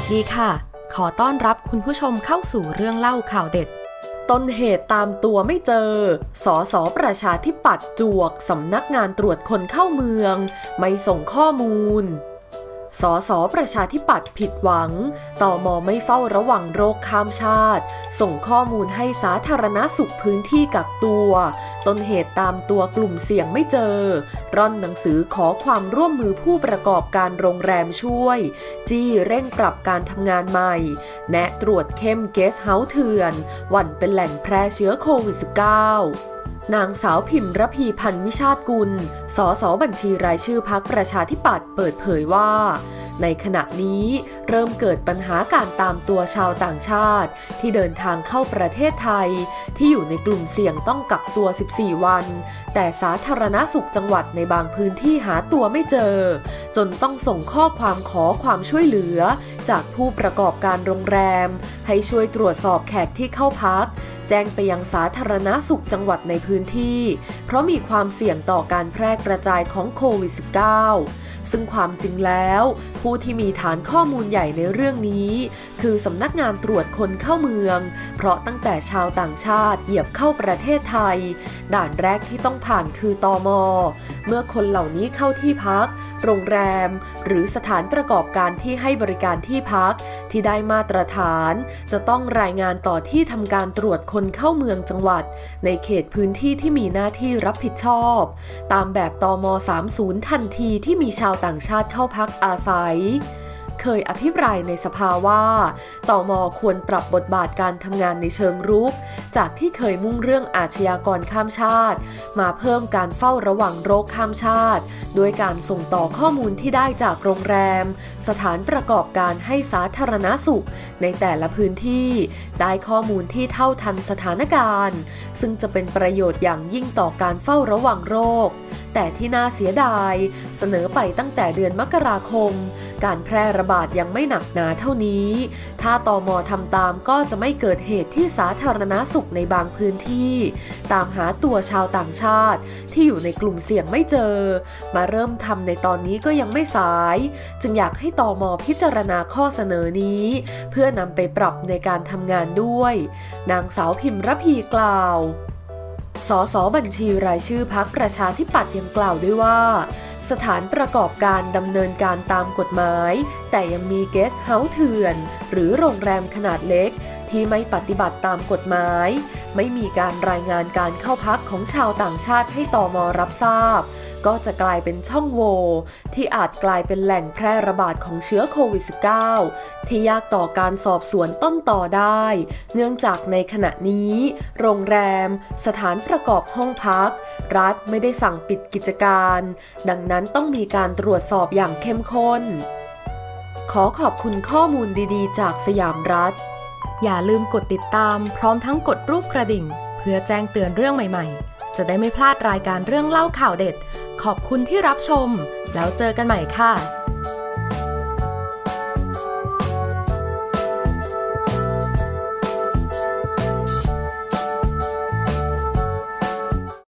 สดีค่ะ ขอต้อนรับคุณผู้ชมเข้าสู่เรื่องเล่าข่าวเด็ด ต้นเหตุตามตัวไม่เจอ สอสอประชาธิปัตย์จวก สำนักงานตรวจคนเข้าเมือง ไม่ส่งข้อมูล สสประชาธิปัตย์ผิดหวัง ต่อมอไม่เฝ้าระวังโรคข้ามชาติ ส่งข้อมูลให้สาธารณสุขพื้นที่กักตัว ต้นเหตุตามตัวกลุ่มเสี่ยงไม่เจอ ร่อนหนังสือขอความร่วมมือผู้ประกอบการโรงแรมช่วย จี้เร่งปรับการทำงานใหม่ แนะตรวจเข้มเกสเฮาส์เถื่อนหวั่นเป็นแหล่งแพร่เชื้อโควิด -19 นางสาวพิมพ์ระพีพันธ์วิชาติกุล สสบัญชีรายชื่อพักประชาธิปัตย์เปิดเผยว่า ในขณะนี้ เริ่มเกิดปัญหาการตามตัวชาวต่างชาติ ที่เดินทางเข้าประเทศไทย ที่อยู่ในกลุ่มเสี่ยงต้องกักตัว 14 วัน แต่สาธารณสุขจังหวัดในบางพื้นที่หาตัวไม่เจอ จนต้องส่งข้อความขอความช่วยเหลือ จากผู้ประกอบการโรงแรม ให้ช่วยตรวจสอบแขกที่เข้าพัก แจ้งไปยังสาธารณสุขจังหวัดในพื้นที่ เพราะมีความเสี่ยงต่อการแพร่กระจายของโควิด -19 ซึ่งความจริงแล้ว ผู้ที่มีฐานข้อมูลใหญ่ในเรื่องนี้ คือสำนักงานตรวจคนเข้าเมือง เพราะตั้งแต่ชาวต่างชาติเหยียบเข้าประเทศไทย ด่านแรกที่ต้องผ่านคือตอมอเมื่อคนเหล่านี้เข้าที่พัก โรงแรม หรือสถานประกอบการที่ให้บริการที่พัก ที่ได้มาตรฐาน จะต้องรายงานต่อที่ทำการตรวจคนเข้าเมืองจังหวัด ในเขตพื้นที่ที่มีหน้าที่รับผิดชอบ ตามแบบตอม30 ทันทีที่มีชาวต่างชาติเข้าพักอาศัย เคยอภิปรายในสภาว่าตอมอควรปรับบทบาทการทำงานในเชิงรุก จากที่เคยมุ่งเรื่องอาชญากรข้ามชาติ มาเพิ่มการเฝ้าระวังโรคข้ามชาติ ด้วยการส่งต่อข้อมูลที่ได้จากโรงแรม สถานประกอบการให้สาธารณสุข ในแต่ละพื้นที่ ได้ข้อมูลที่เท่าทันสถานการณ์ ซึ่งจะเป็นประโยชน์อย่างยิ่งต่อการเฝ้าระวังโรคแต่ที่น่าเสียดาย เสนอไปตั้งแต่เดือนมกราคม การแพร่ระบาดยังไม่หนักหนาเท่านี้ ถ้าตอมอทำตามก็จะไม่เกิดเหตุที่สาธารณสุขในบางพื้นที่ ตามหาตัวชาวต่างชาติ ที่อยู่ในกลุ่มเสี่ยงไม่เจอ มาเริ่มทำในตอนนี้ก็ยังไม่สาย จึงอยากให้ตอมอพิจารณาข้อเสนอนี้ เพื่อนำไปปรับในการทำงานด้วย นางสาวพิมพ์ระพีกล่าวสสบัญชีรายชื่อพักประชาธิปัตย์ยังกล่าวด้วยว่า สถานประกอบการดำเนินการตามกฎหมาย แต่ยังมีเกสต์เฮาส์เถื่อน หรือโรงแรมขนาดเล็ก ที่ไม่ปฏิบัติตามกฎหมาย ไม่มีการรายงานการเข้าพักของชาวต่างชาติให้ตอมอรับทราบ ก็จะกลายเป็นช่องโหว่ที่อาจกลายเป็นแหล่งแพร่ระบาดของเชื้อโควิด -19 ที่ยากต่อการสอบสวนต้นต่อได้ เนื่องจากในขณะนี้ โรงแรม สถานประกอบห้องพัก รัฐไม่ได้สั่งปิดกิจการ ดังนั้นต้องมีการตรวจสอบอย่างเข้มข้น ขอขอบคุณข้อมูลดีๆ จากสยามรัฐ อย่าลืมกดติดตามพร้อมทั้งกดรูปกระดิ่ง เพื่อแจ้งเตือนเรื่องใหม่ๆ จะได้ไม่พลาดรายการเรื่องเล่าข่าวเด็ด ขอบคุณที่รับชม แล้วเจอกันใหม่ค่ะ